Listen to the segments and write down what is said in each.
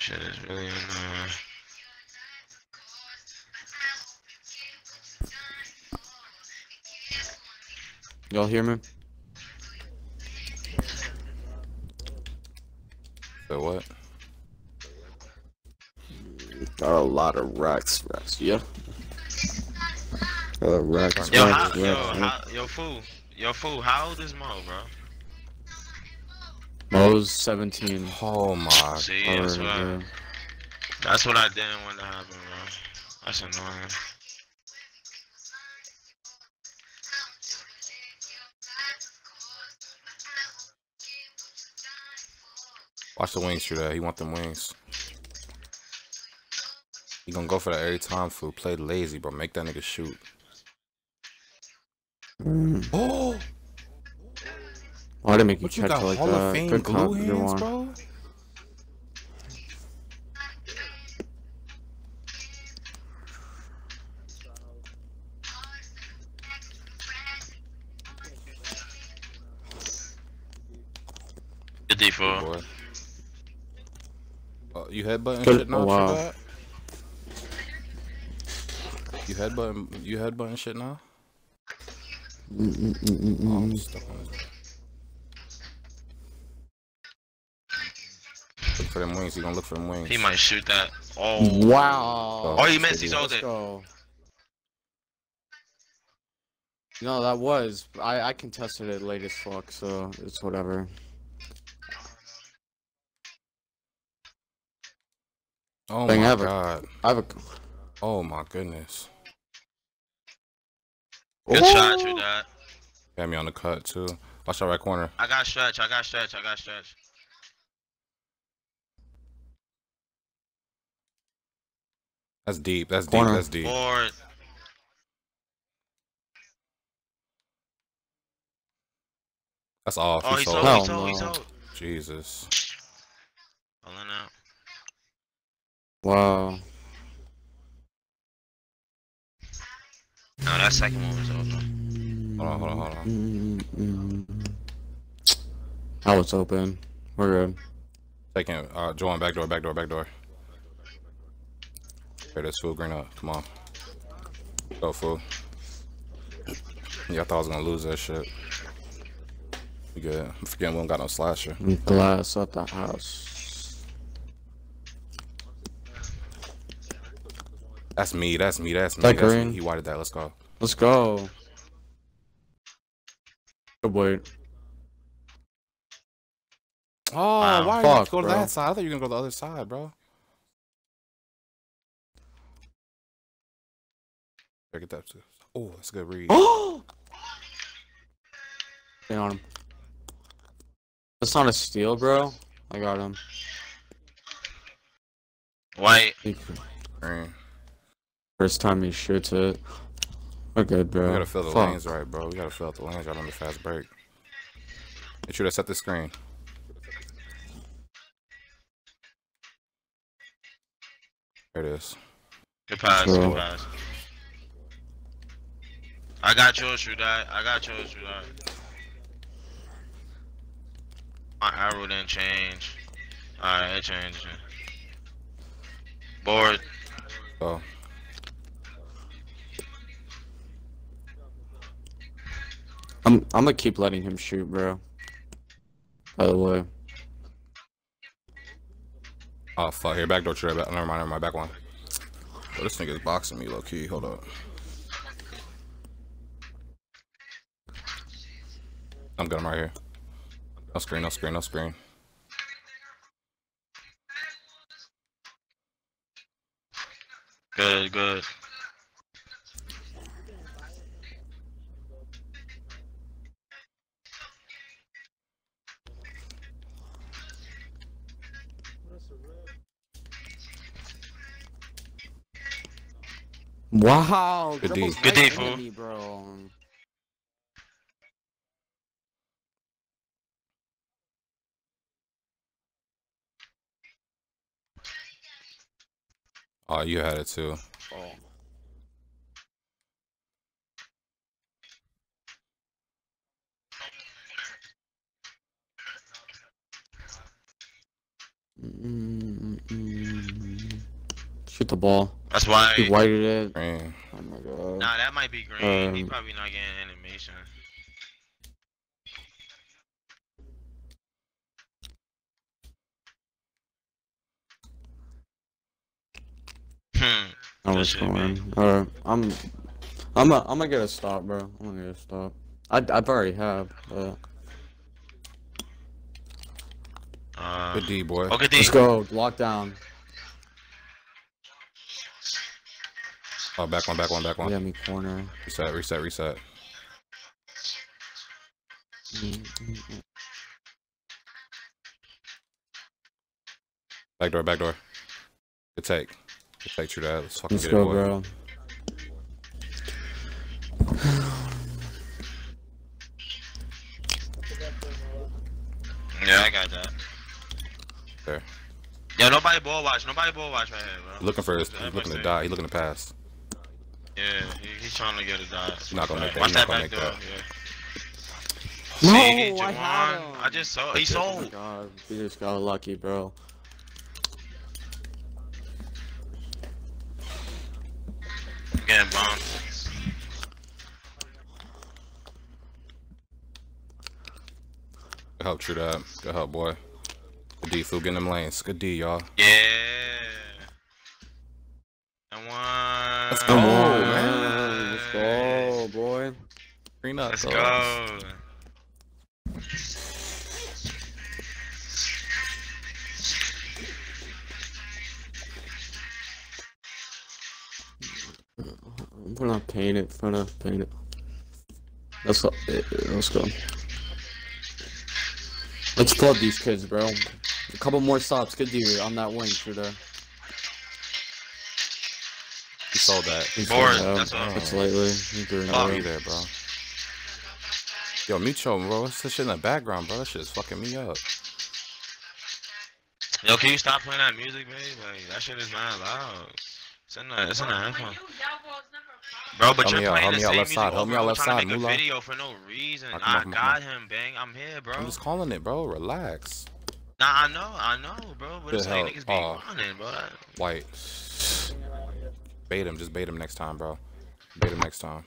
Shit is really annoying. Y'all hear me? So what? Got a lot of racks, racks. Yeah. Uh, racks, Yo, racks, how, yo, racks. how, yo, fool, yo, fool. How old is Mo, bro? Mo's 17. Oh my. See, that's what, I, that's what I didn't want to happen, bro. That's annoying. Watch the wings shoot that. He want them wings. He gonna go for that every time, fool. Play lazy, bro. Make that nigga shoot. Mm. Oh! Why did it make you What you got it like Hall of that? Fame Good glue hands, bro? Good D four. Boy. Oh, you headbutting Good- shit now, oh, wow. True that? You headbutting, you headbutting shit now? Mm, mm, mm, mm, Oh, I'm mm. stuck on this. Look for them wings. He gonna look for them wings. He might shoot that. Oh. Wow. Oh, he missed. He sold Let's it. No, that was. I I contested it late as fuck, so it's whatever. Oh Thing my ever. god. I have a. Oh my goodness. Good shot, True that. Got me on the cut too. Watch that right corner. I got stretch. I got stretch. I got stretch. That's deep. That's deep. That's deep. Board. That's off. Oh, He he sold. sold. Hell He sold. He no. sold. Jesus. Pulling out. Wow. No, that second one was open. Hold on, hold on, hold on. Mm. I was open. We're good. Taking uh Joan back door, back door, back door. Here this fool green up. Come on. Go fool. Yeah, I thought I was gonna lose that shit. We good. I'm forgetting we don't got no slasher. Glass at the house. That's me, that's me, that's me. That That's green? me. He whited that. Let's go. Let's go. Good wait. Oh, Wow. why did you Fuck, go to bro. that side? I thought you were gonna go to the other side, bro. Here, get that too. Oh, that's a good read. Oh! Stay on him. That's not a steal, bro. I got him. White. Green. First time he shoots it. We're good, bro. We gotta fill the Fuck. lanes right, bro. We gotta fill out the lanes right on the fast break. Make sure to set the screen. There it is. Good pass. Good pass. I got yours, True that. I got yours, True that. My arrow didn't change. Alright, it changed. Board. Oh. I'm I'm gonna keep letting him shoot, bro. By the way. Oh fuck, here, back door trip. Never mind, never mind, back one. Oh, this nigga's boxing me low key. Hold up. I'm good, I'm right here. No screen, no screen, no screen. Good, good. Wow. Good D. dribbles Good right D, fool. me, bro. Oh, you had it too. Oh. Mm, mm, mm. Shoot the ball. That's why. He whited it. Green. Oh my god. Nah, that might be green. he Um, probably not getting animation. Hmm. I That was shit, scoring. Alright, I'm, I'm, a, I'm gonna get a stop, bro. I'm gonna get a stop. I, I've already have, but Uh, Good D, boy. okay, D. let's go. Lockdown. Oh, back one, back one, back one. Yeah, me corner. Reset, reset, reset. Back door, back door. Good take. Good take, true that. Let's fucking Let's get it, go, boy. bro. Yeah, I got that. There. Yeah, nobody ball watch. Nobody ball watch right here, bro. Looking for his, he's looking to die. He's looking to pass. Yeah, he, he's trying to get a dot. He's not gonna make that. Watch not that gonna back make door. that. Yeah. No, See, I had him. I just saw. He Oh my sold. god, we just got lucky, bro. Getting bombed. Good help, true that. Good help, boy. Good D, fool. Get in them lanes. Good D, y'all. Yeah. And one. Let's go, on, man. man. Let's go, boy. Green up. Let's go. Go. We're not paying it. We're not paying it. Let's go. eh, Let's go. Let's flood these kids, bro. A couple more stops. Good deal on that wing, shooter. He sold that. He's Board, out. that's all. It's lately. He threw it I'll be there, bro. Yo, mute your, bro. What's this shit in the background, bro? That shit is fucking me up. Yo, can you stop playing that music, babe? Like that shit is not loud. It's in the, it's in the headphone. Bro, but Help you're me out, playing help the me out same music side, help me out left over, trying side, to make a video for no reason. Come I on, come got him, bang. I'm here, bro. I'm just calling it, bro. Relax. Nah, I know, I know, bro. But it's help. niggas be Oh. running, bro. White. Bait him. Just bait him next time, bro. Bait him next time.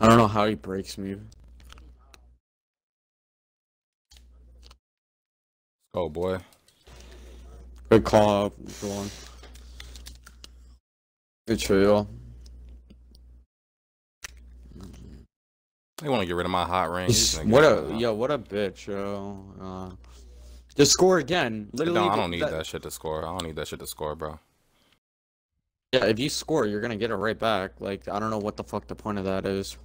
I don't know how he breaks me. Oh boy. Good call up. Go on. Good trio. They want to get rid of my hot ring. What a yo, what a bitch, yo. Uh, just score again. Literally, No, I don't need that shit to score. I don't need that shit to score, bro. Yeah, if you score, you're gonna get it right back. Like, I don't know what the fuck the point of that is.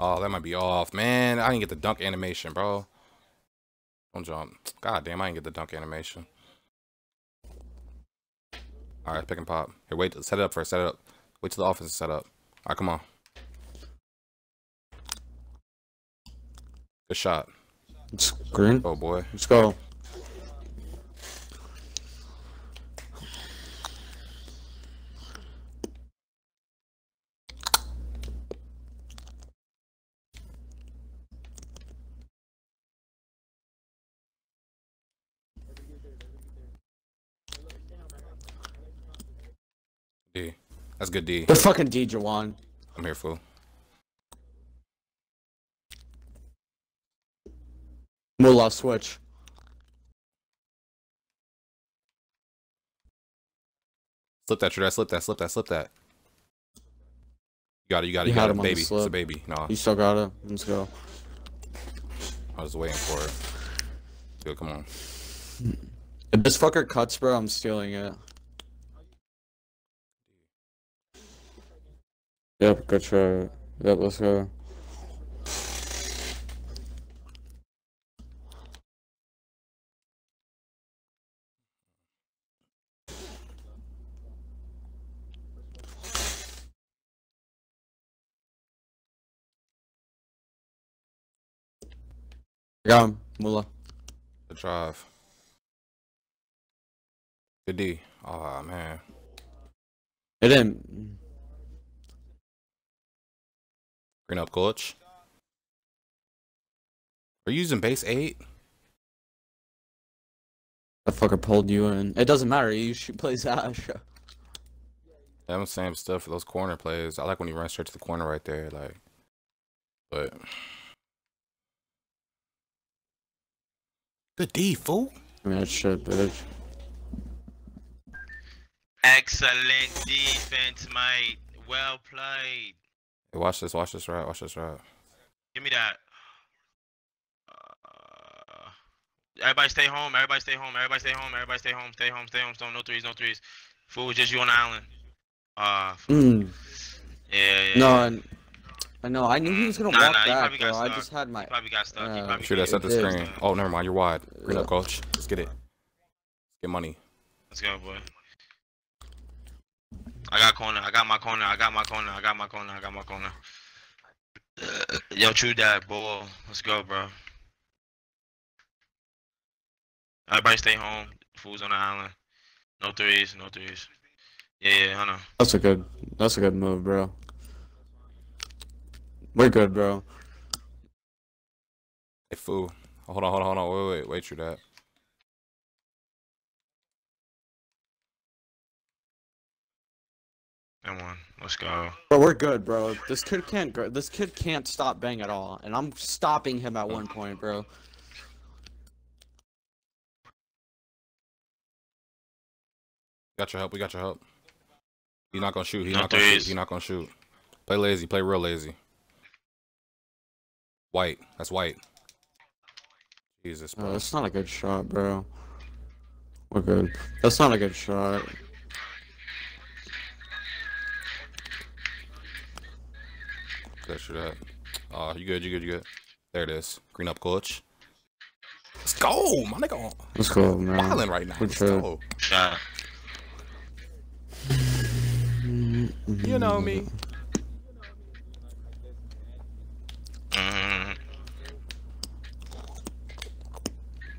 Oh, that might be off, man. I didn't get the dunk animation, bro. Don't jump. God damn, I didn't get the dunk animation. All right, pick and pop. Here, wait. Set it up first. Set it up. Wait till the offense is set up. All right, come on. Good shot. It's green. Oh boy. Let's go. D. That's good D. The fucking D Jawan. I'm here, fool. Mullah switch. Slip that, that, slip that, slip that, slip that. You got it, you got it, You you got it, him on the baby. It's a baby. No, You still got it. Let's go. I was waiting for it. Good, come on. If this fucker cuts, bro, I'm stealing it. Yep, good try. Yep, let's go. Got him, Mullah. The drive. Good D. Oh man. It didn't. Green up coach. Are you using base eight? That fucker pulled you in. It doesn't matter. You should play Ash. Yeah, I'm saying stuff for those corner plays. I like when he runs straight to the corner right there, like. But good D, fool. I mean, that shit, bitch. Excellent defense, mate. Well played. Hey, watch this. Watch this right. Watch this right. Give me that. Uh, everybody stay home. Everybody stay home. Everybody stay home. Everybody stay home. Stay home. Stay home. Stone. No threes. No threes. Fool, just you on the island. Uh, Mm. yeah, yeah. No, yeah. I, I know. I knew he was gonna Nah, walk nah, back, bro. I just had my. He probably got stuck. he Uh, probably Shoot, I set the did. screen. Oh, never mind. You're wide. Green up coach. Let's get it. Get money. Let's go, boy. I got corner. I got my corner. I got my corner. I got my corner. I got my corner. Uh, yo, true that boy. Let's go, bro. Everybody stay home. Fools on the island. No threes. No threes. Yeah, yeah, I know. That's a good. That's a good move, bro. We're good, bro. Hey, fool. Hold on, hold on, hold on. Wait, wait, wait. True that. Come on. Let's go. Bro, we're good, bro. This kid can't. Go, this kid can't stop bang at all, and I'm stopping him at one point, bro. Got your help. We got your help. He's not gonna shoot. He's No not gonna shoot. threes. He's not gonna shoot. Play lazy. Play real lazy. White. That's white. Jesus, Uh, bro. that's not a good shot, bro. We're good. That's not a good shot. That shoot that. Oh, uh, you good? You good? You good? There it is. Green up, coach. Let's go, my nigga. Let's go, man. Wilding right now. Let's go. Shot. You know me.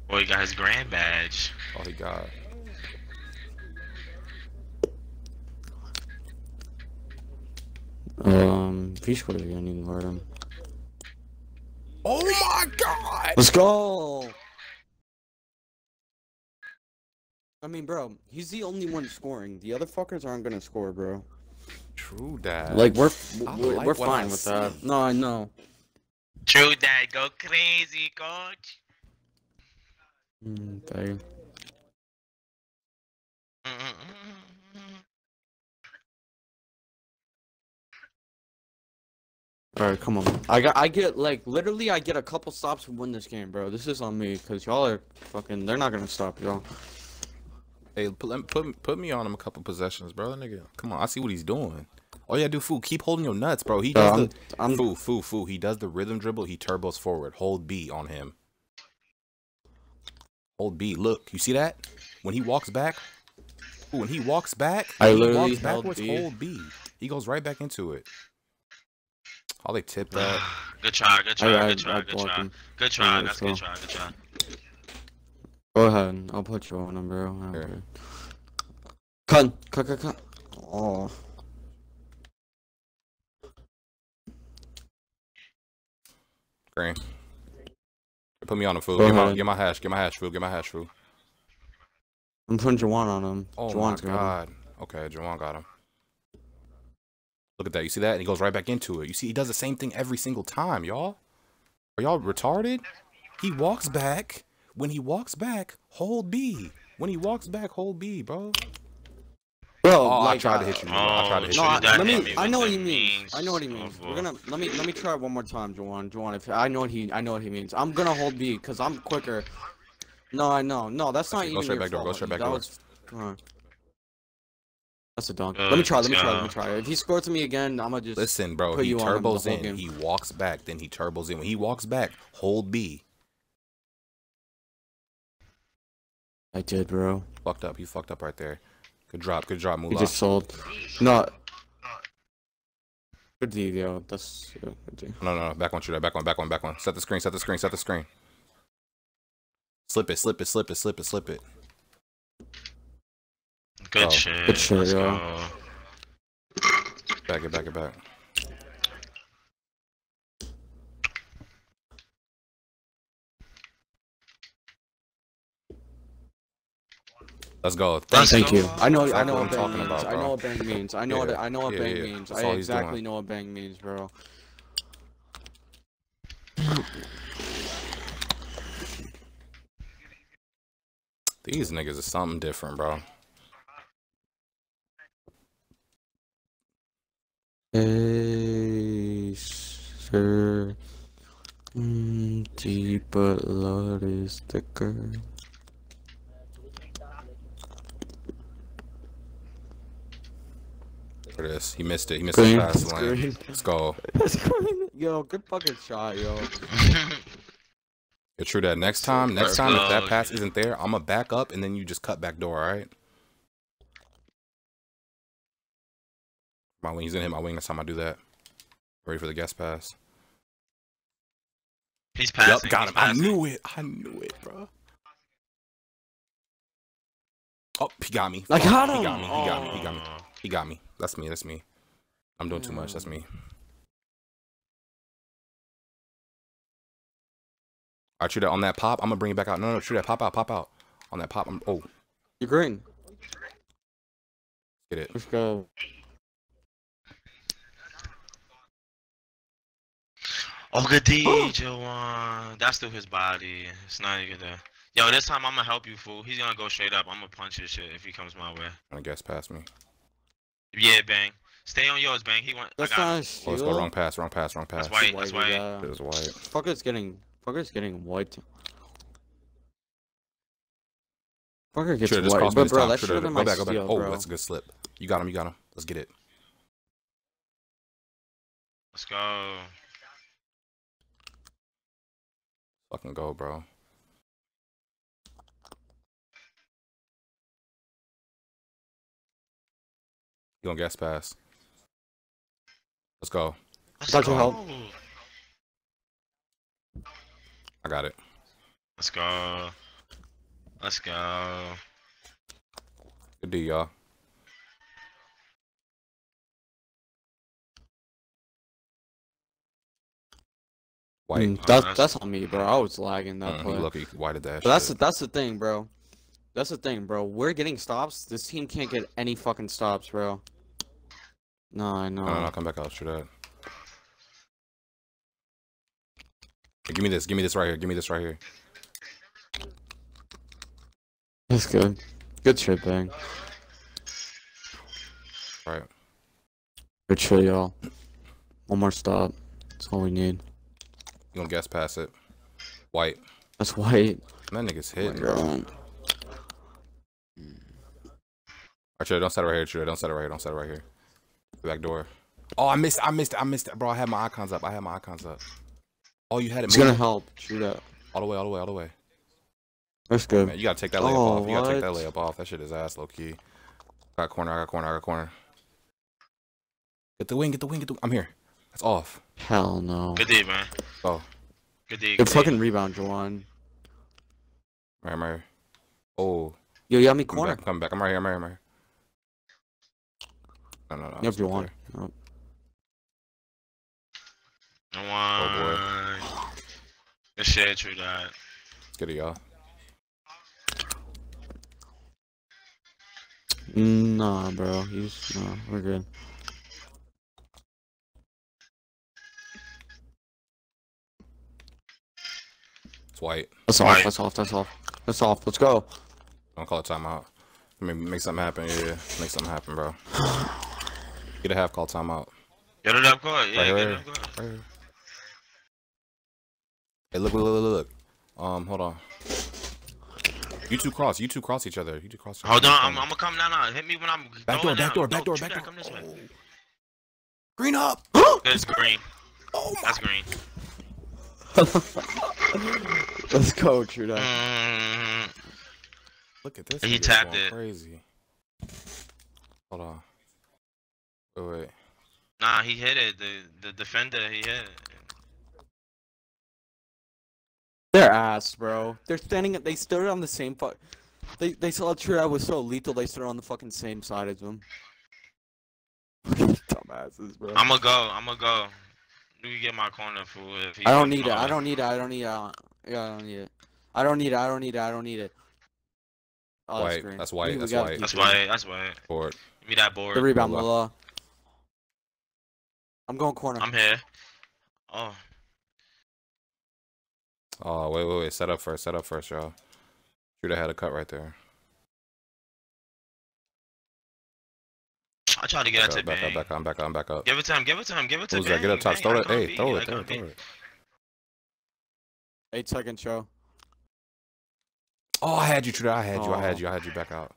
Boy, he got his grand badge. Oh, he got. Um, if he scores again, you can guard him. Oh my God. Let's go. I mean, bro, he's the only one scoring. The other fuckers aren't gonna score, bro. True that. Like we're we're, like we're fine I with that. No, I know. True that. Go crazy, coach. Mm, All right, come on. I got, I get like literally, I get a couple stops to win this game, bro. This is on me, cause y'all are fucking. They're not gonna stop y'all. Hey, put, put put me on him a couple possessions, bro. That nigga, come on, I see what he's doing. Oh yeah, do fool. Keep holding your nuts, bro. He does I'm, the I'm, fool, fool, fool. He does the rhythm dribble. He turbos forward. Hold B on him. Hold B. Look, you see that? When he walks back, ooh, when he walks back, I he literally walks held backwards. B. Hold B. He goes right back into it. Oh, they tip that. good try. Good try. I, I, Good try. I Good blocked try. him. Good try. Yeah, That's so- good try. Good try. Go ahead. I'll put you on him, bro. I don't Here. Cut, cut, cut, cut. Oh, Green. Put me on the fool. Get my, get my hash. Get my hash, fool. Get my hash, fool. I'm putting Jawan on him. Oh Jawan's my got him. god. Okay, Jawan got him. Look at that. You see that? And he goes right back into it. You see, he does the same thing every single time, y'all. Are y'all retarded? He walks back. When he walks back, hold B. When he walks back, hold B, bro. Bro, Oh, I like, tried to uh, hit you. I tried to hit Oh, No, you. I, let me. me I know what he means. means I know what he means. uh, We're gonna let me let me try it one more time, Jawan. Jawan, if I know what he I know what he means. I'm gonna hold B because I'm quicker. No, I know. No, that's not Okay, even go straight your back door, go straight back that door. Was, come on. That's a dunk. Good, let me uh, try. Let me try. Let me try. If he scores to me again, I'm gonna just. Listen, bro. He you on turbos in. game. He walks back. Then he turbos in. When he walks back, hold B. I did, bro. Fucked up. He fucked up right there. Good drop. Good drop, He just sold. No. Good D, yo. That's yeah, good D. No, no, no. Back one, shoot that. Back one, back one, back one. Set the screen, set the screen, set the screen. Slip it, slip it, slip it, slip it, slip it. Good Oh, shit. good shit, Let's yo. go. Back it, back it, back. Let's go. Let's Thank go. you. I know. I know what what I'm bang means. about, I know what bang means. I know Yeah, what. I know what yeah, bang yeah. means. That's I exactly doing. know what bang means, bro. These niggas are something different, bro. Hey, sir. Mm, deep but love is thicker. For this, he missed it. He missed the pass lane. Green. Let's go. yo, good fucking shot, yo. It's true that. Next time, next time, if that pass isn't there, I'm gonna back up and then you just cut back door. All My wing, he's gonna hit my wing next time I do that. Ready for the guest pass. He's passing. Yup, got he's him. I knew it. I knew it, bro. Oh, he got me. I got He him. got me. He got me. He got me. He got me. That's me. That's me. I'm doing too much. That's me. All right, shoot that on that pop. I'm gonna bring it back out. No, no, true that. Pop out. Pop out. On that pop. I'm. Oh, You're green. get it. Let's go. Oh, good D, oh. Jawan. That's through his body. It's not even there. Yo, this time I'm gonna help you, fool. He's gonna go straight up. I'm gonna punch his shit if he comes my way. I guess past me. Yeah, bang. Stay on yours, bang. He went. I That's got not him. a Oh, let's go. Wrong pass. Wrong pass. Wrong pass. That's white. That's White, white. yeah. It was white. Fucker's getting. Fucker's getting white. Fucker gets Should have white, but bro, time. that Shoulda- should have been go my back. Go back. steal, Oh, bro. that's a good slip. You got him. You got him. Let's get it. Let's go. Fucking go, bro. You gonna guess pass? Let's go. Let's Got go. help. I got it. Let's go. Let's go. Good D, y'all. White. Mm, that's that's- that's on me, bro. I was lagging that Mm, play. lucky. Why did that? But that's the, that's the thing, bro. That's the thing, bro. We're getting stops. This team can't get any fucking stops, bro. No, I know. No, no, no, come back out. Shoot that. Hey, give me this. Give me this right here. Give me this right here. That's good. Good shit, bang. All right. Good shit, y'all. One more stop. That's all we need. You gonna guess pass it? White. That's white. That nigga's Oh hitting. God. Alright, don't set it right here, Trey. Don't set it right here. Don't set it right here. Back door. Oh, I missed. I missed. I missed. Bro, I had my icons up. I had my icons up. Oh, you had it It's gonna help. Shoot that. all the way, all the way, all the way. That's good. Man, you gotta take that layup Oh, off. You gotta take that oh, layup off. That shit is ass low key. I got corner. I got corner. I got corner. Get the wing. Get the wing. Get the. I'm here. That's off. Hell no. Good D, man. Oh, Good D. Good D. fucking rebound, Jawan. right, I'm right here. Oh, Yo, you got me come corner. back. Come back. I'm right here. I'm right here. I'm right here. No, no, no. Yep, it's you not won. there. Yep. One. Oh, good shit, true that. Let's get it, y'all. Nah, bro. He's no. We're good. It's white. That's off. That's off. That's off. That's off. Let's go. Don't call it timeout. Maybe make something happen. Yeah, make something happen, bro. Get a half call timeout. Get it up court. Yeah, Right get here. it up. Right. Hey, look, look, look, look, look. Um, hold on. You two cross. You two cross each other. You two cross. each Hold on, I'm, I'm gonna come down now. Hit me when I'm Back throwing door, back down. door, No, back door, back door. Come this way. Green up. Good, it's green. Oh my. That's green. Let's go, true. Mm, Look at this. He tapped it. Crazy. Hold on. Wait, wait. nah, he hit it. The the defender, he hit it. They're ass, bro. They're standing. They stood on the same fuck. They they saw True was so lethal. They stood on the fucking same side as them. Dumbasses, bro. I'm gonna go. I'm gonna go. You can get my corner fool. If he I don't need it. I don't need it. I don't need it. I don't- Yeah, I don't need it. I don't need it. I don't need it. I don't need it. Oh, White, green. that's white, We- we that's gotta white. That's it. why. That's why. Forward. Give me that board. The rebound, Lola. Lola. I'm going corner. I'm here. Oh, Oh, wait, wait, wait. Set up first. Set up first, y'all. Should have had a cut right there. I tried to get Back that up, to back up, back up, I'm back up, I'm back up. Give it to him. Give it to him. Give it to Who's bang. that? Get up top. Bang, Throw it. can't Hey, throw it there. can't beat Throw it. Eight second show. Oh, I had you, Trudeau. I had you. I had Oh. you. I had you back out.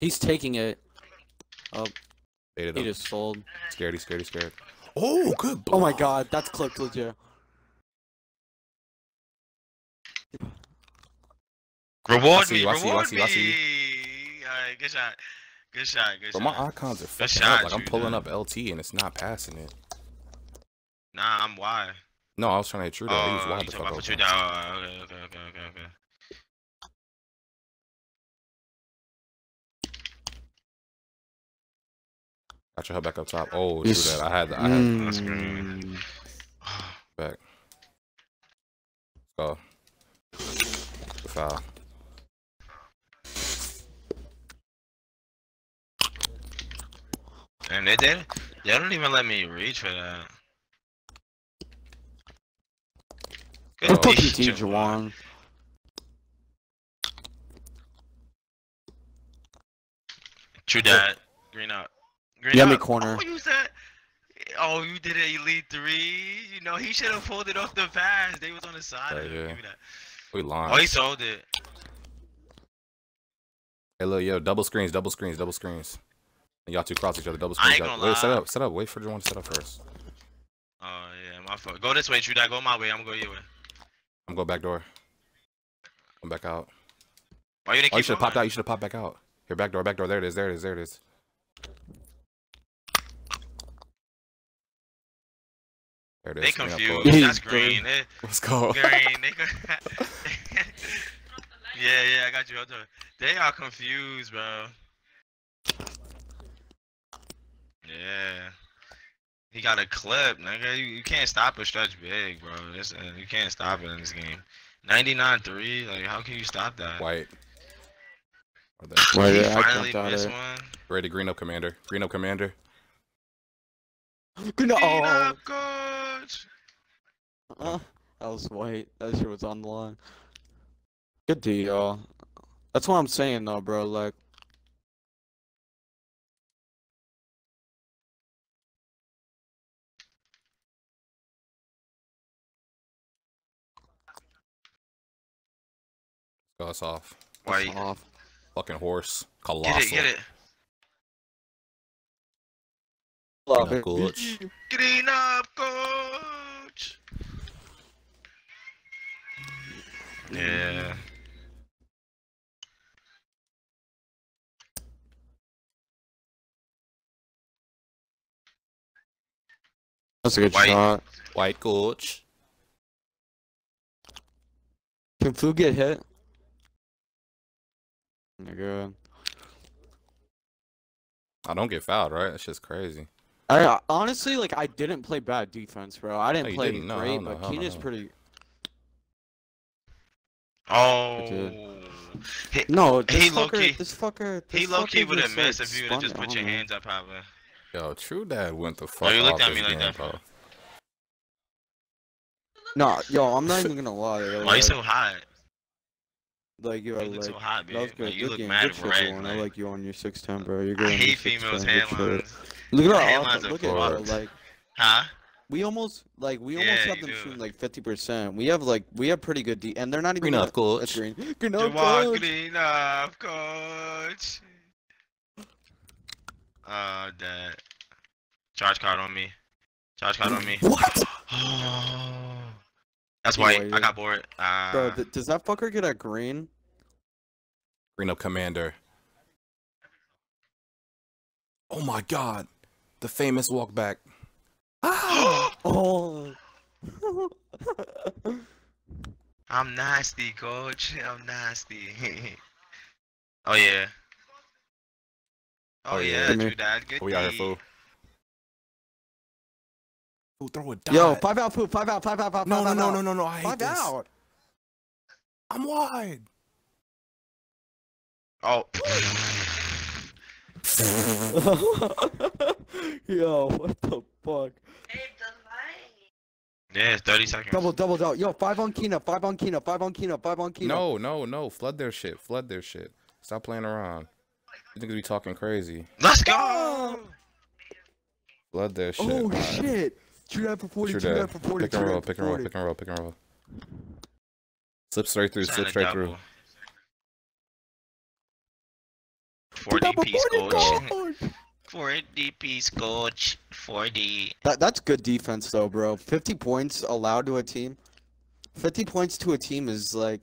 He's taking it. Oh. Baited He him. just sold. Scared. He's scared. He's scared. Oh, oh good. Oh my god, that's clipped legit. Reward I see me. I see you, I Reward see you, I see you. me. Alright, good shot. Good shot. Good Bro, shot. my icons are fucking shot, up. Like I'm Trudeau. pulling up LT and it's not passing it. Nah, I'm why. No, I was trying to hit Trudeau. he was Oh, wide you the fuck about put you open. down. Okay, okay, okay, okay, okay. Got your head back up top. Oh, Yes. Trudeau. I had. The, I had. That's Mm. Back. Let's go. The foul. And they did. They don't even let me reach for that. Good Oh, Fuck you, D, T. Jawan. Jawan. True that. Green up. Green Yeah, oh, me corner. Oh, you said. Oh, you did an elite three. You know he should have pulled it off the pass. They was on the side. Yeah, yeah. Give me that. We lying. Oh, he sold it. Hey, look, yo, double screens, double screens, double screens. And y'all two cross each other, double I screens. ain't gonna Wait, set up, set up. Wait for the one to set up first. Oh yeah, my fault. Go this way, True that. Go my way. I'm gonna go your way. I'm going back door. I'm back out. Why you didn't Oh, you should have popped out. You should have popped back out. Here, back door, back door. There it is. There it is. There it is. There it is. They Screen confused. pull it. That's Green. green. They, Let's go. green. They co- yeah, yeah, I got you. Hold on. They are confused, bro. Yeah. He got a clip, nigga. You, you can't stop a stretch big, bro. This, uh, you can't stop it in this game. 99-3, like how can you stop that? White. Or the- Why he did I finally out missed it? one. Ready, green up commander. Green up commander. Good no- Clean oh, up, coach. uh, that was white. That shit was on the line. Good D, y'all. That's what I'm saying, though, bro. Like, Go us off. Why? that's off. Fucking horse. Colossal. Get it, get it. Love up, it. coach. Clean up, coach. Yeah. That's a good White. shot. White coach. Can Fu get hit? Nigga. I don't get fouled, right? That's just crazy. I I- honestly like I didn't play bad defense, bro. I didn't No, play didn't. No, great, no, but hell no, pretty. Oh. He, No, this He fucker, low-key- this fucker. he this low key would have just, like, missed if you would have just put your me. hands up, probably. Yo, True Dad went the oh, fuck you looked off at me like game, that, bro. No, yo, I'm not even gonna lie. yo, Why you like, so hot? Like you Why are you look like. so hot, That was good. Like, you good look game. mad good shit, red. Jordan. I like- like you on your 6'10, bro. You're I good. on your hate females' 6'10, good shit. hairlines. Look at our hairlines offense. Look at bro, fucked. like Huh? we almost like we almost Yeah, have them do. shooting like 50%. We have like we have pretty good D, and they're not even. Green up, gonna- That's coach. green. Green up, Jawan coach. clean up, coach. Uh, that. Charge card on me. Charge card on me. What? That's why I got bored. Uh, Bro, th- does that fucker get a green? Green up commander. Oh my god. The famous walk back. Ah! Oh. I'm nasty, coach. I'm nasty. oh yeah. Oh, Oh, yeah. yeah, Come here. true dad. Good We out here, fool. Fool, throw a dot. Yo, five out, food, five out, five out, five no, out. no, five no, out. no, no, no. I hate Five this. out. I'm wide. Oh. Yo, what the fuck? yeah, 30 seconds. Double, double, double. Yo, five on Kina, five on Kina, five on Kina, five on Kina. No, no, no. Flood their shit. Flood their shit. Stop playing around. You think we talking crazy? Let's go. Flood their shit. Oh man. shit! Shoot that for forty. True Shoot that. that for forty. Pick and roll, pick and roll, pick and roll, pick and roll. Slip straight through, Trying slip to straight through. 4 Double DP forty 4 DP scotch. 4D. That that's good defense though, bro. Fifty points allowed to a team. Fifty points to a team is like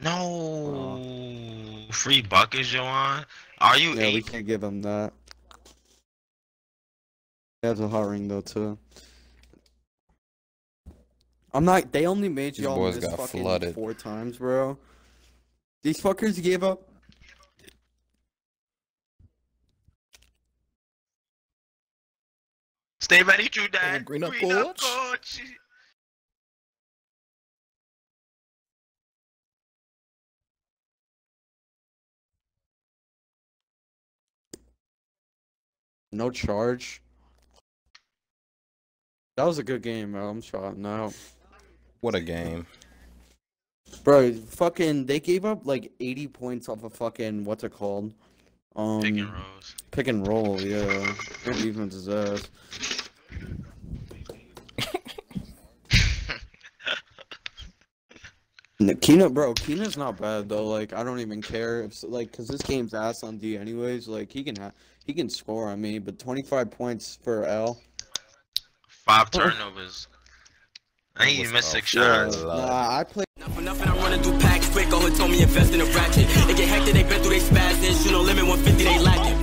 No. Free buckets, Joanne. Are you yeah, we can't give him that. He has a hot ring though too. I'm not. They only made These y'all boys miss got fucking flooded. four times, bro. These fuckers gave up. Stay ready, true dad. green up up, coach. coach. No charge. That was a good game, bro. I'm shot now. What a game. Bro, fucking, they gave up like 80 points off of fucking, what's it called? Um, Pick and rolls. pick and roll, yeah. Their defense is ass. Keena, bro, Keena's not bad though. Like, I don't even care if like, cause this game's ass on D anyways. Like, he can ha- he can score on me, but 25 points for L. Five turnovers. I ain't even missed six up? Yeah, shots. nah, I play. For nothing, I'm running through packs quick. Oh, told me invest in a ratchet. They get hectic, they been through they. Then shoot no limit, 150, they lacking.